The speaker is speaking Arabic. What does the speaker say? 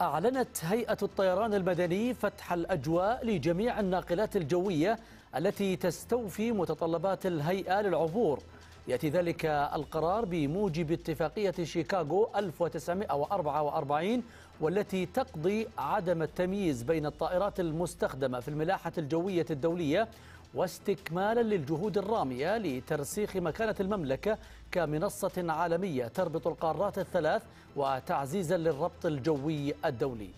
أعلنت هيئة الطيران المدني فتح الأجواء لجميع الناقلات الجوية التي تستوفي متطلبات الهيئة للعبور. يأتي ذلك القرار بموجب اتفاقية شيكاغو 1944 والتي تقضي عدم التمييز بين الطائرات المستخدمة في الملاحة الجوية الدولية واستكمالا للجهود الرامية لترسيخ مكانة المملكة كمنصة عالمية تربط القارات الثلاث وتعزيزا للربط الجوي الدولي.